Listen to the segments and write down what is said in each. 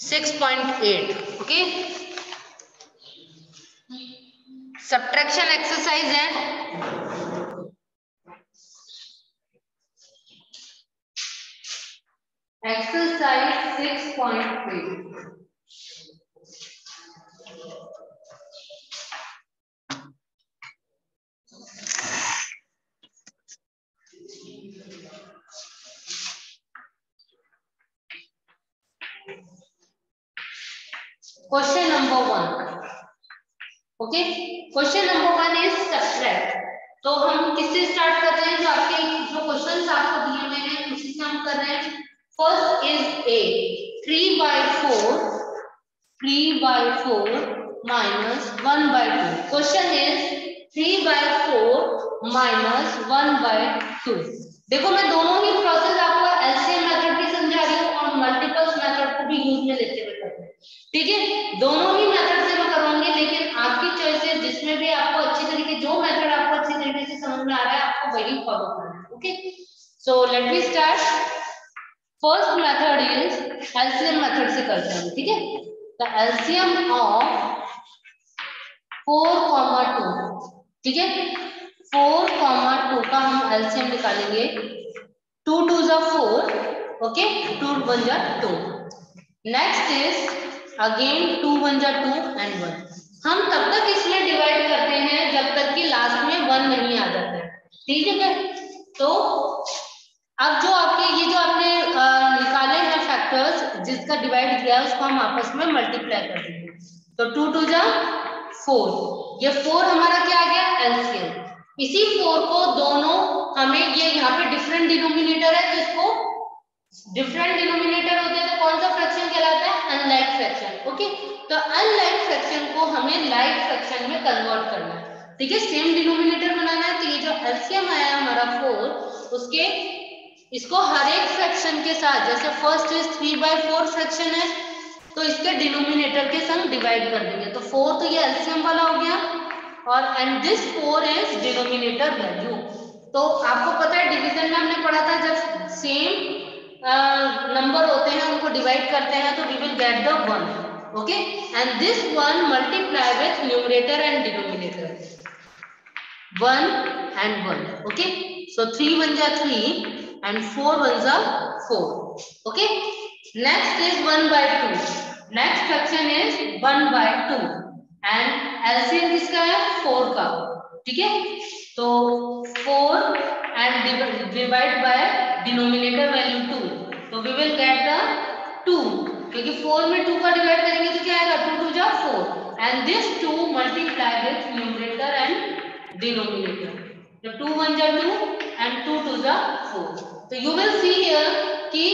6.8 okay subtraction exercise and exercise 6.3 question number one okay question number one is subtract तो हम किससे start कर रहे हैं? जो आपके, जो क्वेश्चंस आपको दिए हैं, उसी से हम कर रहे हैं। First is a three by four three by four minus one by two question is three by four minus one by two देखो, मैं दोनों ही प्रोसेस आपको एलसीएम मेथड भी समझा रही हूँ और को भी यूज़ में लेते हुए कर रहे हैं। ठीक है, दोनों ही मेथड से मैं करवाऊँगी लेकिन आपकी चॉइस है जिसमें भी आपको अच्छी तरीके, जो मेथड आपको अच्छी तरीके से समझ में आ रहा है, आपको वही फॉलो करना है okay so let me start first method is LCM method से करते हैं, ठीक है? द एलसीएम ऑफ़ 4 कॉमा 2 ठीक है? 4 कॉमा 2 का हम एलसीएम निकालेंगे। 2 2 जा 4 ओके 2 1 जा 2 next is again two one जा टू एंड वन हम तब तक इसमें डिवाइड करते हैं जब तक कि लास्ट में वन नहीं आ जाता है। ठीक है क्या? तो अब जो आपके, ये जो आपने निकाले हैं फैक्टर्स जिसका डिवाइड किया है, उसको हम आपस में मल्टीप्लाई कर देंगे। तो टू टू जा फोर ये फोर हमारा क्या आ गया? एलसीएम इसी फोर को दोनों, हमें ये यहाँ पे डिफरेंट डिनोमिनेटर है तो इसको डिफरेंट डिनोमिनेटर होते हैं तो कौन सा फ्रैक्शन कहलाता है? अनलाइक फ्रैक्शन ओके तो अनलाइक फ्रैक्शन को हमें लाइक फ्रैक्शन में कन्वर्ट करना है। ठीक है सेम डिनोमिनेटर बनाना है तो ये जो एलसीएम आया हमारा फोर उसके, इसको हर एक फ्रैक्शन के साथ, जैसे first is three by four fraction है तो इसके डिनोमिनेटर के संग डिवाइड कर देंगे। तो फोर तो ये एलसीएम वाला हो गया और and this four is denominator value तो आपको पता है डिवीज़न में हमने पढ़ा था जब सेम नंबर होते हैं, उनको डिवाइड करते हैं तो we will get the one okay and this one multiply with numerator and denominator one and one okay so three one जा थ्री एंड फोर वन जा four okay next is one by two next fraction is one by two and LCM किसका है? Four का, ठीक है? तो four and divide by denominator value 2 तो we will get the 2 क्योंकि 4 में 2 का डिवाइड करेंगे तो क्या आएगा? 2 2 जा 4 and this 2 multiply with numerator and denominator तो 2 1 जा 2 एंड 2 2 जा 4 तो यू विल सी हियर कि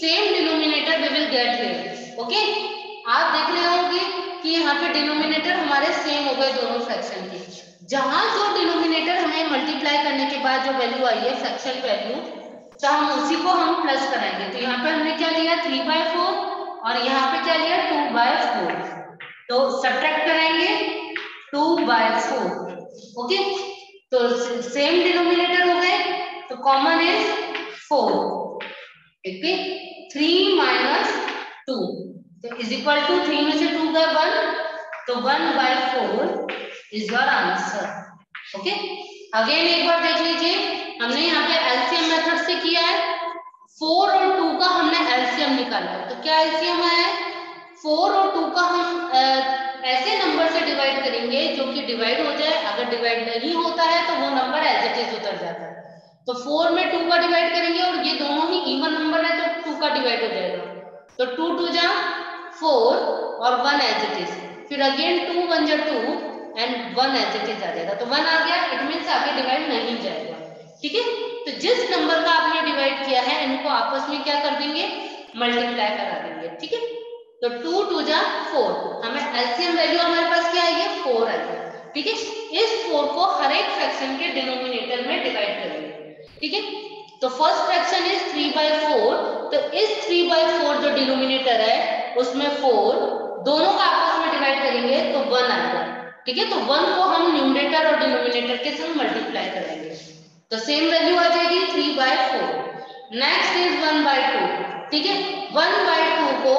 same denominator we will get here okay आप देख रहे होंगे कि यहाँ पे डिनोमिनेटर हमारे सेम हो गए दोनों फ्रैक्शन के। जहाँ जो डिनोमिनेटर हमें मल्टीप्लाई करने के बाद जो वैल्यू आई है फ्रैक्शन वैल्यू तो हम उसी को हम प्लस कराएँगे। तो यहाँ पे हमने क्या लिया? थ्री बाय फोर और यहाँ पे क्या लिया? टू बाय फोर तो सब्ट्रैक्ट कराएँगे टू बाय फोर ओके तो सेम डिनोमिनेटर हो गए तो common is four okay three minus two तो इज़ इक्वल टू थ्री में से टू गए वन तो one by four is your answer okay again एक बार देख लीजिए, हमने यहाँ पे एलसीएम मेथड से किया है। फोर और टू का हमने एलसीएम निकाला है। तो क्या एलसीएम है? फोर और टू का हम ऐसे नंबर से डिवाइड करेंगे जो कि डिवाइड हो जाए। अगर डिवाइड नहीं होता है तो वो नंबर एज इट इज़ उतर जाता है। तो फोर में टू का डिवाइड करेंगे और ये दोनों ही इवन नंबर है तो टू का डिवाइड हो जाएगा। तो टू टू जा फोर और वन एज इट इज़ फिर अगेन टू वन जा two and one as it is आ जाएगा। तो वन आ गया इट मीन्स आगे डिवाइड नहीं जाएगा। ठीक है? तो जिस नंबर का आपने डिवाइड किया है, इनको आपस में क्या कर देंगे? मल्टीप्लाई करा देंगे। ठीक है? तो टू टू जा फोर हमें एलसीएम वैल्यू हमारे पास क्या आई है? फोर आई है। ठीक है? इस फोर को हर एक फ्रैक्शन के डिनोमिनेटर में डिवाइड करेंगे। ठीक है? तो first fraction is three by four तो इस थ्री बाई फोर जो डिनोमिनेटर है उसमें फोर दोनों का आपस में डिवाइड करेंगे तो वन आएगा ठीक है? तो वन को हम न्यूमरेटर और डिनोमिनेटर के संग मल्टीप्लाई करेंगे। तो सेम वैल्यू आ जाएगी three by four next is one by two ठीक है? वन बाय टू को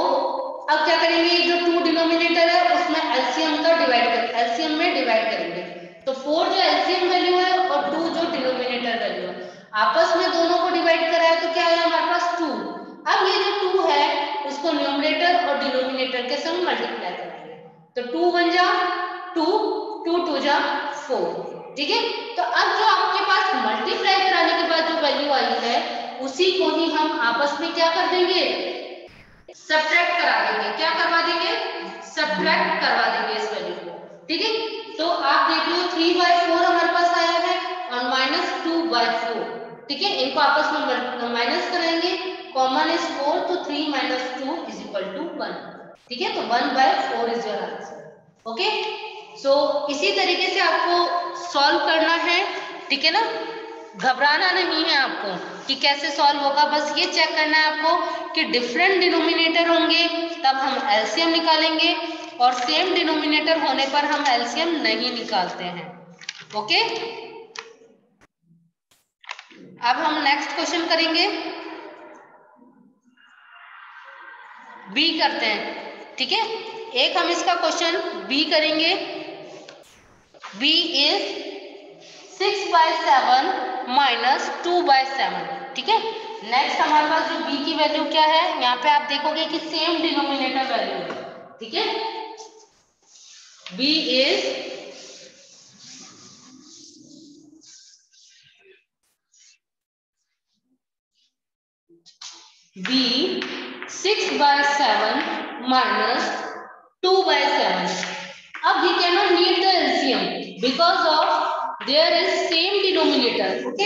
अब क्या करेंगे? जो टू डिनोमिनेटर है, उसमें एलसीएम का डिवाइड कर एलसीएम में डिवाइड करेंगे। तो फोर जो एलसीएम वैल्यू है और टू जो डिनोमिनेटर वैल्यू है। आपस में दोनों को डिवाइड कराया तो क्या है? हमारे पास टू अब ये जो टू है, उसको न्यूमिनेटर और डिनोमिनेटर के संग मल्टीप्लाई करेंगे। तो टू वन जा टू टू टू जा फोर ठीक है? तो अब जो आपके पास मल्टीप्लाई कराने के बाद जो वैल्यू आई है, उसी को ही हम आपस में क्या कर देंगे? सब्ट्रैक्ट करा देंगे। क्या करवा देंगे? सब्ट्रैक्ट करवा देंगे इस वैल्यू को। ठीक है? तो आप देख लो थ्री बाय फोर हमारे पास आया है और माइनस टू बाय फोर ठीक है? इनको आपस में माइनस कराएँगे कॉमन इज़ फोर तो three minus two is equal to one ठीक है? तो one by four is your answer okay so इसी तरीके से आपको सॉल्व करना है। ठीक है ना? घबराना नहीं है आपको कि कैसे सॉल्व होगा। बस ये चेक करना है आपको कि डिफरेंट डिनोमिनेटर होंगे, तब हम एलसीएम निकालेंगे और सेम डिनोमिनेटर होने पर हम एलसीएम नहीं निकालते हैं। ओके अब हम नेक्स्ट क्वेश्चन करेंगे। बी करते हैं, ठीक है? एक हम इसका क्वेश्चन बी करेंगे। B is six by seven minus two by seven ठीक है? नेक्स्ट हमारे पास जो b की वैल्यू क्या है? यहाँ पे आप देखोगे कि सेम डिनोमिनेटर वैल्यू है, ठीक है? B is b six by seven minus two by seven अब we cannot need the LCM because of there is same denominator okay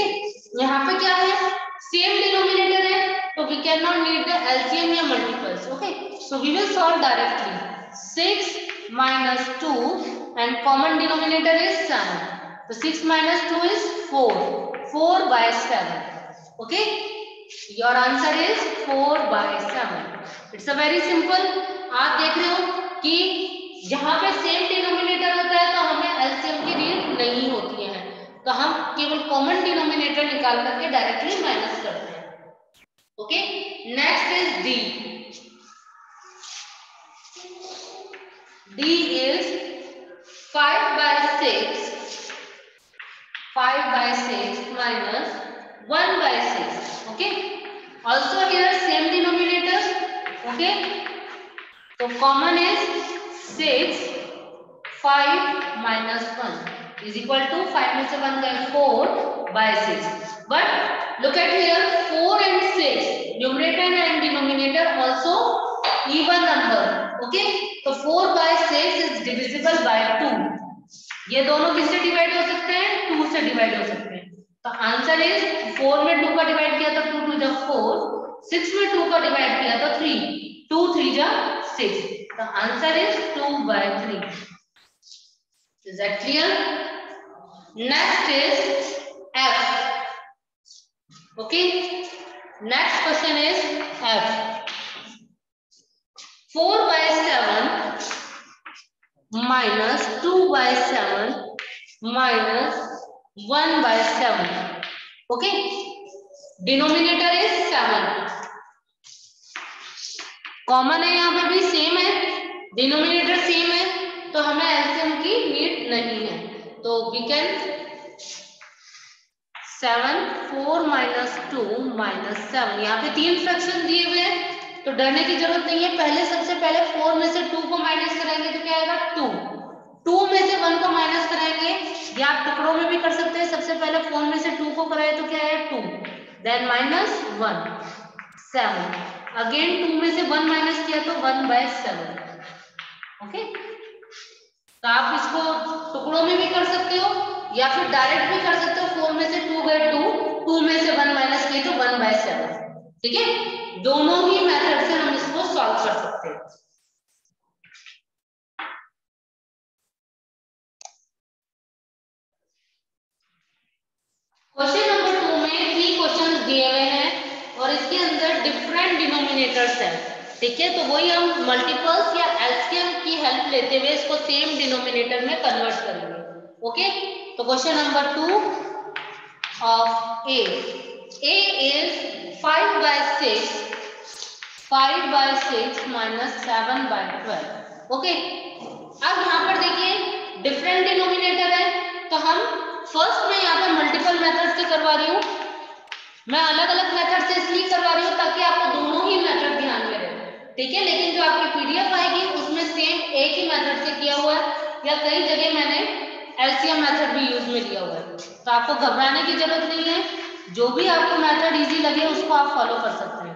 यहाँ पे क्या है? सेम डिनोमिनेटर है तो can not need the LCM या multiples okay so we will solve directly 6 minus 2 and common denominator is 7 so 6 minus 2 is 4 4 by 7 okay? Your answer is 4 by 7 it's a very simple, आप देख रहे हो कि जहाँ पे सेम डिनोमिनेटर होता है तो हमें एलसीएम की नीड नहीं होती है। तो हम केवल कॉमन डिनोमिनेटर निकाल करके डायरेक्टली माइनस करते हैं। Okay next is D D is 5 by 6 5 by 6 minus 1 by 6 okay also here same denominator okay so common is 6 5 minus 1 is equal to 5 में से 1 गए 4 by 6 but look at here 4 and 6 numerator and denominator also even number okay तो 4 by 6 is divisible by 2 ये दोनों किससे divide हो सकते हैं 2 से डिवाइड हो सकते हैं तो आंसर इज़ फोर में टू का डिवाइड किया था टू टू जब फोर सिक्स में टू का डिवाइड किया था थ्री टू थ्री जब सिक्स तो answer is two by three is it clear next is F okay next question is F four by seven minus two by seven minus 1 by 7. Okay. Denominator is 7. Common है यहाँ पे भी same है denominator same है तो हमें LCM की need नहीं है तो we can seven four minus two minus seven यहाँ पे तीन फ्रैक्शन दिए हुए हैं तो डरने की ज़रूरत नहीं है पहले सबसे पहले फोर में से टू को माइनस करेंगे तो क्या आएगा टू टू में से वन को माइनस कराएँगे, या आप टुकड़ों में भी कर सकते हैं। सबसे पहले फोर में से टू को कराए तो क्या है? To. Then minus one seven again two में से वन माइनस किया तो वन बाय सेवन ओके तो आप इसको टुकड़ों में भी कर सकते हो, या फिर डायरेक्ट भी कर सकते हो। फोर में से टू गए टू टू में से वन माइनस किए तो वन बाय सेवन ठीक है? दोनों ही मेथड से हम इसको सॉल्व कर सकते हैं। क्वेश्चन नंबर टू में थ्री क्वेश्चन दिए हुए हैं और इसके अंदर डिफरेंट डिनोमिनेटर्स हैं। ठीक है? तो वही हम मल्टीपल्स या एलसीएम की हेल्प लेते हुए इसको सेम डिनोमिनेटर में कन्वर्ट करेंगे। ओके तो question number two of A A is 5 by 6 five by six minus seven by twelve okay अब यहाँ पर देखिए डिफरेंट डिनोमिनेटर है तो हम फ़र्स्ट में यहाँ पर मल्टीपल मेथड से करवा रही हूँ। मैं अलग अलग मेथड से इसलिए करवा रही हूँ ताकि आपको दोनों ही मेथड ध्यान में रहे। ठीक है? लेकिन जो आपकी पीडीएफ आएगी, उसमें सेम एक ही मेथड से किया हुआ है, या कई जगह मैंने एलसीएम मेथड भी यूज़ में लिया हुआ है। तो आपको घबराने की ज़रूरत नहीं है। जो भी आपको मेथड इजी लगे, उसको आप फॉलो कर सकते हैं।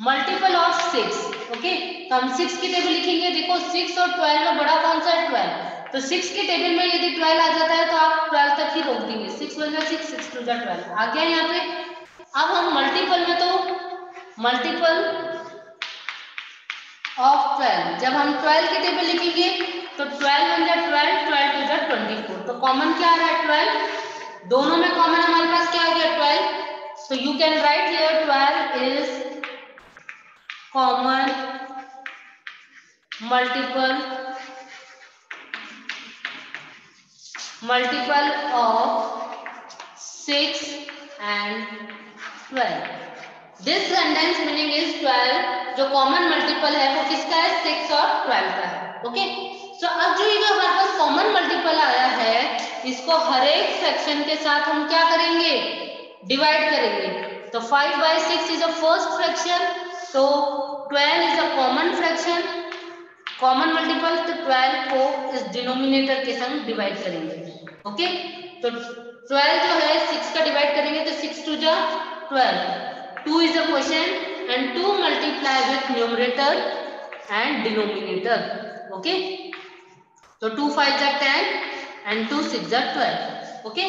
मल्टीपल ऑफ़ सिक्स ओके तो हम सिक्स की टेबल लिखेंगे। देखो सिक्स और ट्वेल्व में बड़ा कौन सा है? ट्वेल्व तो सिक्स के टेबल में यदि ट्वेल्व आ जाता है तो आप ट्वेल्व तक ही रोक देंगे। सिक्स वन जा सिक्स सिक्स टू जा ट्वेल्व आ गया यहाँ पे। अब हम मल्टीपल में तो मल्टीपल ऑफ़ ट्वेल्व जब हम ट्वेल्व की टेबल लिखेंगे तो ट्वेल्व वन जा ट्वेल्व ट्वेल्व टू जा ट्वेंटी फोर तो कॉमन क्या आ रहा है? ट्वेल्व दोनों में कॉमन हमारे पास क्या आ गया? Twelve so you can write here 12 is common multiple multiple of 6 and 12 this sentence meaning is 12 जो कॉमन मल्टीपल है, वो किसका है? 6 और 12 का है ओके सो अब जो ये जो हमारे पास कॉमन मल्टीपल आया है, इसको हर एक फ्रैक्शन के साथ हम क्या करेंगे? डिवाइड करेंगे. तो 5 by six is a first fraction तो 12 is a common fraction common multiple तो 12 को इस डिनोमिनेटर के संग डिवाइड करेंगे. ओके? तो ट्वेल्व जो है सिक्स का डिवाइड करेंगे तो सिक्स टू जा twelve two is a question and two multiply with numerator and denominator okay? तो टू फाइव जा टेन एंड टू सिक्स जा twelve okay?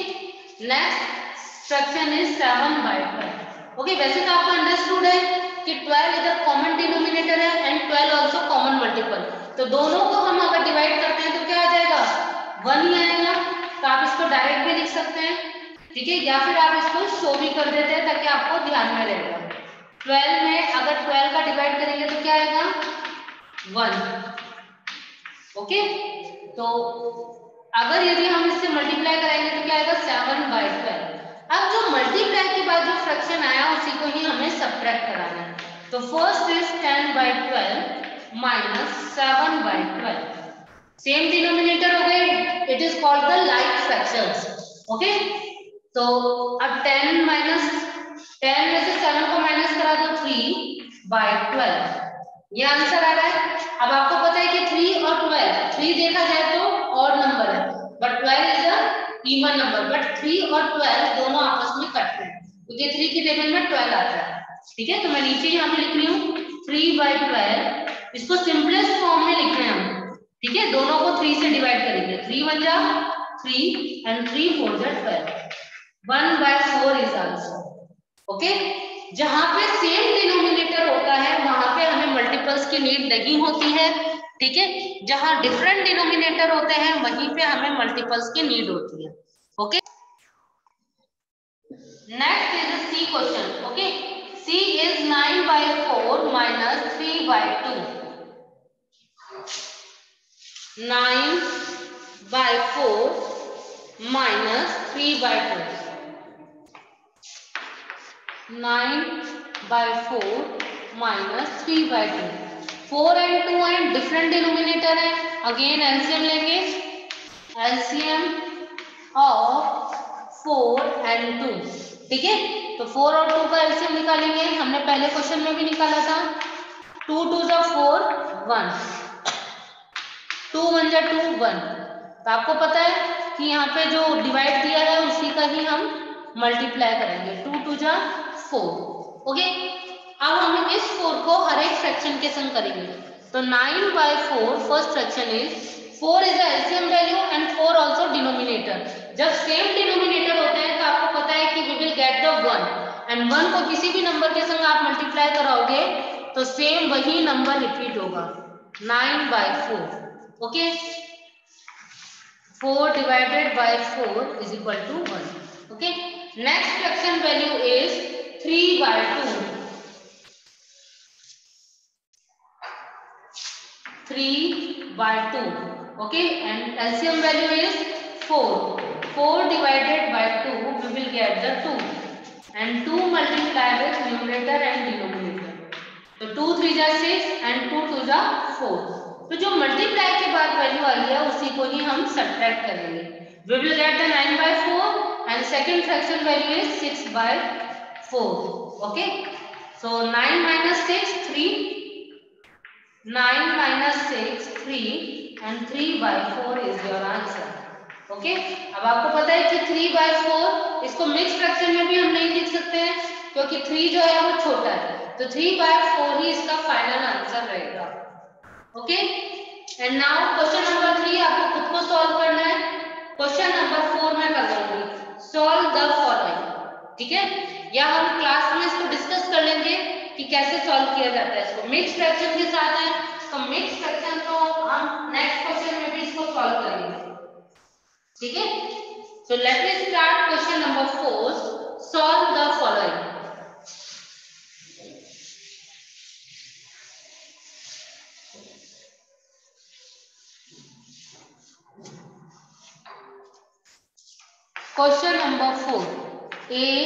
Next स्ट्रक्शन is seven by twelve okay, वैसे तो आपका अंडरस्टूड है कि ट्वेल्व इधर कॉमन डिनोमिनेटर है and twelve also common multiple तो दोनों को हम अगर डिवाइड करते हैं तो क्या आ जाएगा? वन ही आएगा। तो आप इसको डायरेक्ट भी लिख सकते हैं। ठीक है? या फिर आप इसको शो भी कर देते हैं ताकि आपको ध्यान में रहेगा। 12 में अगर 12 का डिवाइड करेंगे तो क्या आएगा? 1 ओके तो अगर यदि हम इससे मल्टीप्लाई कराएँगे तो क्या आएगा? 7 बाई ट्वेल्व अब जो मल्टीप्लाई के बाद जो फ्रैक्शन आया, उसी को ही हमें सब्ट्रैक्ट कराना है। तो first is ten by twelve minus seven by twelve same denominator हो गए it is called the like fractions okay तो अब 10 माइनस 10 में से 7 को माइनस करा दो 3 बाय 12 ये आंसर आ रहा है। अब आपको पता है कि 3 और 12 3 देखा जाए तो और नंबर है। But 12 is a even number but 3 और 12 दोनों आपस में कटते हैं। क्योंकि 3 की टेबल में 12 आता है। ठीक है? तो मैं नीचे यहाँ पे लिख रही हूँ 3 बाय 12 इसको सिंपलेस्ट फॉर्म में लिख 3 वन जा 3 एंड 3 फोर जा 12 1 बाय 4 इज़ आंसर ओके जहाँ पे सेम डिनोमिनेटर होता है, वहाँ पे हमें मल्टीपल्स की नीड नहीं होती है, ठीक है? जहाँ डिफरेंट डिनोमिनेटर होते हैं, वहीं पे हमें मल्टीपल्स की नीड होती है. Okay next is C question okay C is nine by four minus three by 2 9 bye 4 माइनस 3 बाय 2 9 by 4 minus 3 by 2 4 and 2 and different denominator है again LCM लेंगे LCM of 4 and 2 ठीक है तो 4 और 2 का LCM निकालेंगे हमने पहले क्वेश्चन में भी निकाला था 2 टू जा 4 1 2 वन जा 2 1 तो आपको पता है कि यहाँ पे जो डिवाइड दिया है, उसी का ही हम मल्टीप्लाई करेंगे। टू टू जा फोर ओके अब हम इस फोर को हर एक फ्रैक्शन के संग करेंगे। तो nine by four first fraction is four is LCM value and four also denominator जब सेम डिनोमिनेटर होते हैं तो आपको पता है कि we will get the one and one को किसी भी नंबर के संग आप मल्टीप्लाई कराओगे तो सेम वही नंबर रिपीट होगा। Nine by four okay 4 divided by 4 is equal to 1. Okay. Next fraction value is 3 by 2. 3 by 2. Okay. And LCM value is 4. 4 divided by 2, we will get the 2 and 2 multiply with numerator and denominator. So 2 3 is 6 and 2 2 is 4. तो जो multiply के बाद value आई है उसी को ही हम subtract करेंगे। We will get the 9 by 4 and second fraction value is 6 by 4 okay? So 9 minus 6 3 9 minus 6 3 and 3 by 4 is your answer okay? अब आपको पता है कि थ्री बाय फोर इसको मिक्स फ्रैक्शन में भी हम नहीं लिख सकते हैं, क्योंकि थ्री जो है वो छोटा है। तो थ्री बाय फोर ही इसका फाइनल आंसर रहेगा। Okay and now question number three आपको खुद को सॉल्व करना है। क्वेश्चन नंबर फोर में कर लूँगी सॉल्व द फॉलोइंग ठीक है? या हम क्लास में इसको डिस्कस कर लेंगे कि कैसे सॉल्व किया जाता है इसको। मिक्स फ्रैक्शन के साथ है। तो मिक्स फ्रैक्शन तो हम नेक्स्ट क्वेश्चन में भी इसको सॉल्व करेंगे। ठीक है? So let me start question number four solve the following Question number 4. A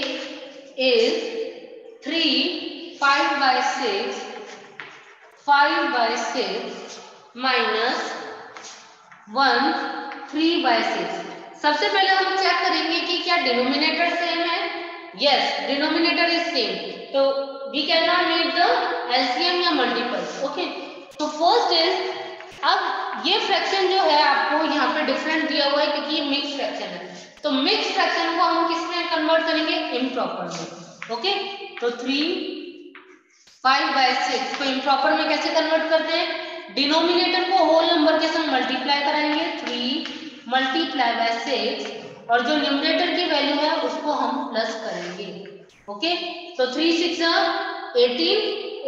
is 3, 5 by 6, 5 by 6 minus 1, 3 by 6. सबसे पहले हम चेक करेंगे कि क्या डिनोमिनेटर सेम है यस डिनोमिनेटर इज़ सेम तो we can not need the LCM या multiple okay तो फ़र्स्ट इज़ अब ये फ्रैक्शन जो है आपको यहाँ पे डिफरेंट दिया हुआ है क्योंकि ये मिक्स फ्रैक्शन है तो मिक्स फ्रैक्शन को हम किसमें कन्वर्ट करेंगे? इम्प्रॉपर में। ओके तो थ्री फाइव बाय सिक्स को इम्प्रॉपर में कैसे कन्वर्ट करते हैं? डिनोमिनेटर को होल नंबर के साथ मल्टीप्लाई कराएँगे। थ्री मल्टीप्लाई बाय सिक्स और जो न्यूमरेटर की वैल्यू है, उसको हम प्लस करेंगे। ओके तो थ्री सिक्स एटीन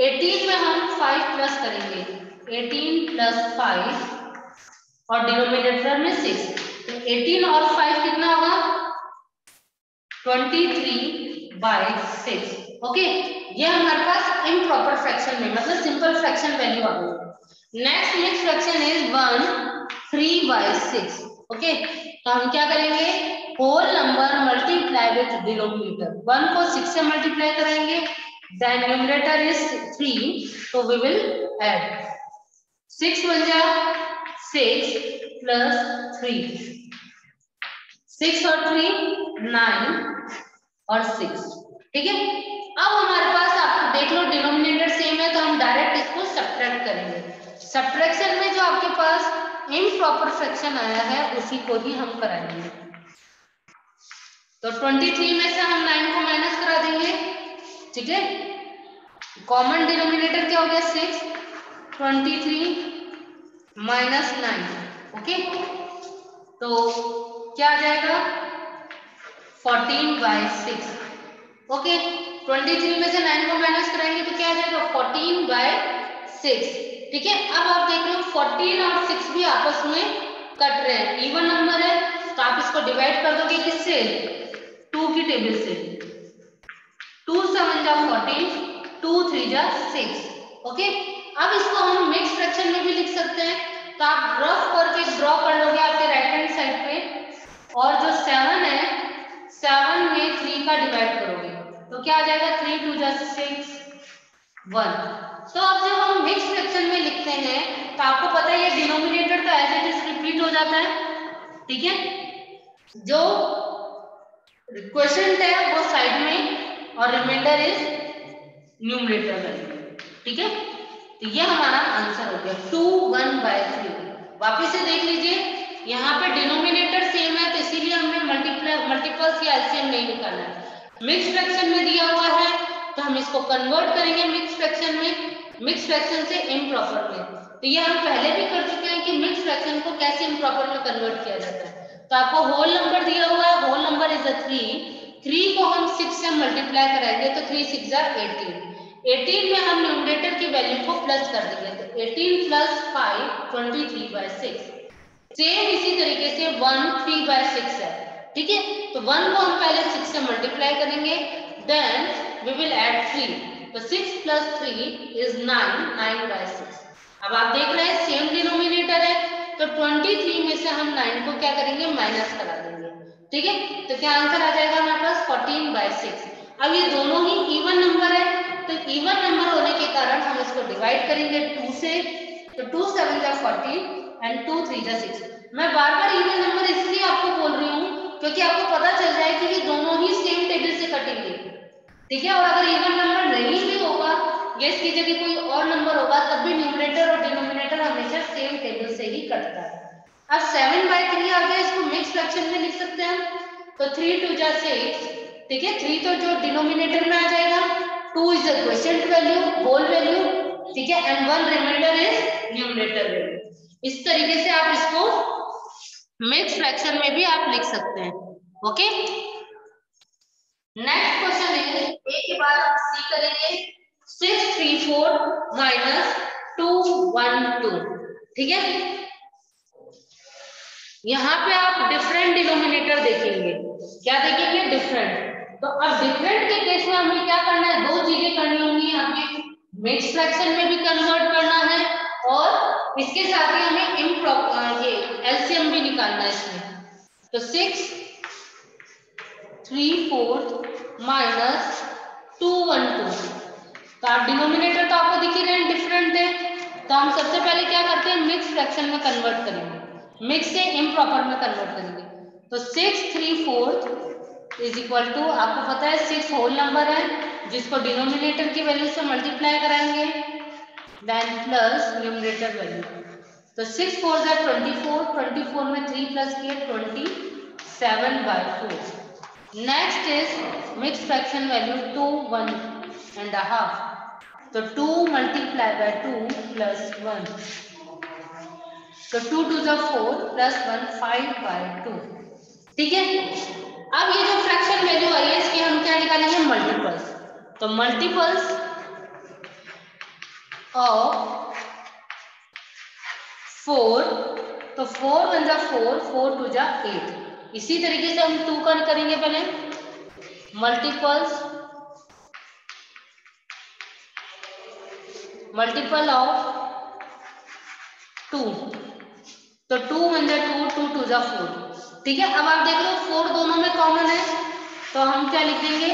एटीन में हम फाइव प्लस करेंगे। एटीन प्लस फाइव और डिनोमिनेटर में सिक्स तो 18 और 5 कितना होगा? 23 बाय 6 ओके ये हमारे पास इम्प्रॉपर फ्रैक्शन में मतलब सिंपल फ्रैक्शन वैल्यू आ गई। Next next fraction is 1 3 by 6 okay तो हम क्या करेंगे? Whole number multiply with denominator 1 को 6 से मल्टीप्लाई करेंगे। देन न्यूमरेटर इज़ 3 तो वी विल ऐड 6 बन जा 6 प्लस 3 सिक्स और थ्री, नाइन और सिक्स। ठीक है? अब हमारे पास आप देख लो डिनोमिनेटर सेम है तो हम डायरेक्ट इसको सब्ट्रैक्ट करेंगे। सब्ट्रैक्शन में जो आपके पास इम्प्रॉपर फ्रैक्शन आया है, उसी को ही हम कराएँगे। तो 23 में से हम 9 को माइनस करा देंगे। ठीक है? कॉमन डिनोमिनेटर क्या हो गया? 6 23 माइनस नाइन ओके तो क्या आ जाएगा? 14 बाय 6 ओके 23 में से 9 को माइनस कराएँगे तो क्या आ जाएगा? 14 बाय 6 ठीक है, अब आप देख रहे हो 14 और 6 भी आपस में कट रहे हैं। इवन नंबर है तो आप इसको डिवाइड कर दोगे किससे? 2 की टेबल से। 2 सेवन जा 14 2 थ्री जा सिक्स ओके अब इसको हम मिक्स फ्रैक्शन में भी लिख सकते हैं। तो आप रफ करके ड्रॉ कर लोगे आपके राइट हैंड साइड पे। और जो सेवन है सेवन में थ्री का डिवाइड करोगे तो क्या आ जाएगा? थ्री टू जा सिक्स वन तो अब जब हम मिक्स फ्रैक्शन में लिखते हैं तो आपको पता है ये डिनोमिनेटर तो एज इट इज़ रिपीट हो जाता है। ठीक है? जो क्वेश्चन है, वो साइड में और रिमाइंडर इज़ न्यूमरेटर में। ठीक है? तो ये हमारा आंसर हो गया। टू वन बाय थ्री वापिस से देख लीजिए। यहाँ पे डिनोमिनेटर सेम है तो इसीलिए हमें मल्टीपल मल्टीपल्स या एलसीएम नहीं निकालना है। मिक्स फ्रैक्शन में दिया हुआ है तो हम इसको कन्वर्ट करेंगे मिक्स फ्रैक्शन में। मिक्स फ्रैक्शन से इम्प्रॉपर में। तो ये हम पहले भी कर चुके हैं कि मिक्स फ्रैक्शन को कैसे इम्प्रॉपर में कन्वर्ट किया जाता है। तो आपको होल नंबर दिया हुआ है whole number is a three three को हम सिक्स से मल्टीप्लाई कराएँगे तो three six are eighteen eighteen में हम न्यूमरेटर की वैल्यू को प्लस कर देंगे तो eighteen plus five twenty three by six same इसी तरीके से वन थ्री बाय सिक्स है। ठीक है? तो वन को हम पहले सिक्स से मल्टीप्लाई करेंगे then we will add three तो six plus three is nine nine by six अब आप देख रहे हैं सेम डिनोमिनेटर है। तो ट्वेंटी थ्री में से हम नाइन को क्या करेंगे? माइनस करा देंगे। ठीक है? तो क्या आंसर आ जाएगा हमारे पास? फोर्टीन बाय सिक्स अब ये दोनों ही इवन नंबर है। तो इवन नंबर होने के कारण हम इसको डिवाइड करेंगे टू से। तो टू सेवन जा फोर्टी एंड टू थ्री जा सिक्स मैं बार बार इवन नंबर इसलिए आपको बोल रही हूँ, क्योंकि आपको पता चल जाए कि ये दोनों ही सेम टेबल से कटेंगे ठीक है? और अगर इवन नंबर नहीं भी होगा गेस कि कोई और नंबर होगा, तब भी न्यूमरेटर और डिनोमिनेटर हमेशा सेम टेबल से ही कटता है। अब सेवन बाय थ्री आ गया, इसको मिक्स फ्रैक्शन में लिख सकते हैं। तो थ्री टू जा सिक्स ठीक है? थ्री तो जो डिनोमिनेटर में आ जाएगा two is the question value whole value ठीक है? And one reminder is numerator value इस तरीके से आप इसको मिक्स फ्रैक्शन में भी आप लिख सकते हैं ओके नेक्स्ट क्वेश्चन है ए के बाद आप सी करेंगे six three four minus two one two ठीक है? यहाँ पे आप डिफरेंट डिनोमिनेटर देखेंगे। क्या देखेंगे? डिफरेंट तो अब डिफरेंट के केस में हमें क्या करना है? दो चीज़ें करनी होंगी, हमें मिक्स फ्रैक्शन में भी कन्वर्ट करना है और इसके साथ ही हमें इम्प्रॉपर ये एलसीएम भी निकालना है इसमें। तो six three four minus two one two तो आप डिनोमिनेटर तो आपको दिख रहे हैं डिफरेंट है। तो हम सबसे पहले क्या करते हैं मिक्स फ्रैक्शन में कन्वर्ट करेंगे। मिक्स से इम्प्रॉपर में कन्वर्ट करेंगे। तो six three fourth is equal to आपको पता है सिक्स होल नंबर है, जिसको डिनोमिनेटर की वैल्यू से मल्टीप्लाई कराएँगे। देन प्लस न्यूमिनेटर वैल्यू तो six four that twenty four twenty four में थ्री प्लस किए twenty seven by four next is mix fraction value two one and half तो two multiply by two plus one तो two two the four plus one five by two ठीक है? अब ये जो fraction value आई है, इसकी हम क्या निकालेंगे? मल्टीपल्स तो मल्टीपल्स ऑफ़ फोर तो फोर वन जा फोर फोर टू जा एट इसी तरीके से हम टू का करेंगे पहले. मल्टीपल्स मल्टीपल ऑफ़ टू तो टू वन जा टू टू टू जा फोर ठीक है? अब आप देख लो फोर दोनों में कॉमन है. तो हम क्या लिखेंगे?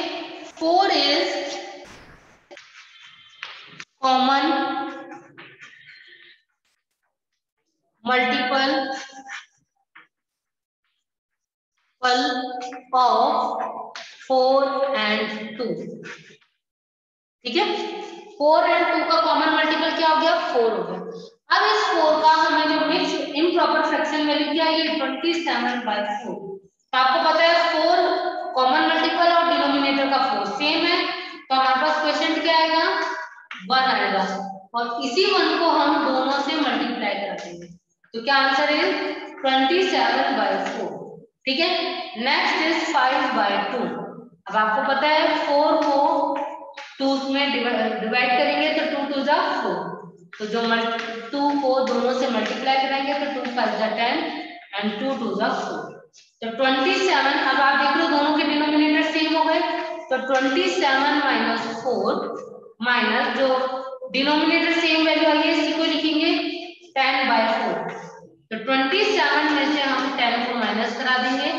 फोर इज़ कॉमन मल्टीपल पल ऑफ़ फोर एंड टू ठीक है? फोर एंड टू का कॉमन मल्टीपल क्या हो गया? फोर हो गया। अब इस फोर का हमें जो मिक्स इम्प्रॉपर फ्रैक्शन वैल्यू क्या है ये 27 बाय 4 तो आपको पता है फोर कॉमन मल्टीपल और डिनोमिनेटर का फोर सेम है। तो हमारे पास क्वेश्चन क्या आएगा? वन आएगा। और इसी वन को हम दोनों से मल्टीप्लाई कर देंगे। तो क्या आंसर है? 27 बाय 4 ठीक है? नेक्स्ट इज़ 5 बाय 2 अब आपको पता है 4 को 2 में डिवाइड करेंगे तो 2 टू जा 4 तो जो टू को दोनों से मल्टीप्लाई करेंगे तो टू फाइव जा टेन एंड टू टू जा फोर तो ट्वेंटी सेवन अब आप देख लो दोनों के डिनोमिनेटर सेम हो गए। तो twenty seven minus four minus जो डिनोमिनेटर सेम वैल्यू आई है इसी को लिखेंगे टेन बाय फोर तो ट्वेंटी सेवन में से हम टेन को माइनस करा देंगे।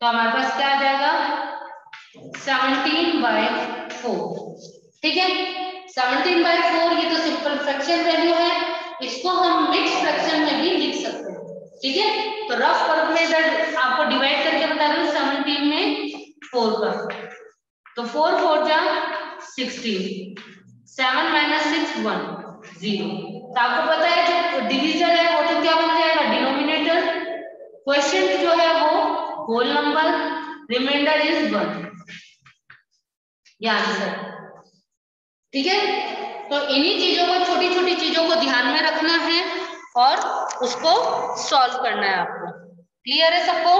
तो हमारे पास क्या आ जाएगा? सेवनटीन बाय फोर ठीक है? सेवनटीन बाई फोर ये तो सिंपल फ्रैक्शन वैल्यू है। इसको हम मिक्स फ्रैक्शन में भी लिख सकते हैं। ठीक है? तो रफ फॉर्म में इधर आपको डिवाइड करके बता रहे हूँ सेवनटीन में फोर का। तो फोर फोर जा seven minus six one zero तो आपको पता है जो डिविजन है, वो तो क्या बन जाएगा? डिनोमिनेटर क्वेश्चन जो है वो whole number remainder is one ये आंसर ठीक है? तो इन्हीं चीज़ों को छोटी छोटी चीज़ों को ध्यान में रखना है और उसको सॉल्व करना है आपको। क्लियर है सबको?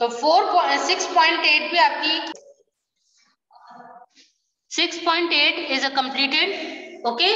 तो फोर सिक्स पॉइंट एट भी आपकी six point eight is a completed okay